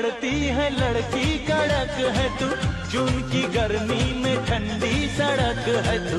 लड़ती है लड़की कड़क है तू जून की गर्मी में ठंडी सड़क है तू